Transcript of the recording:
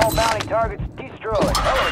All bounty targets destroyed.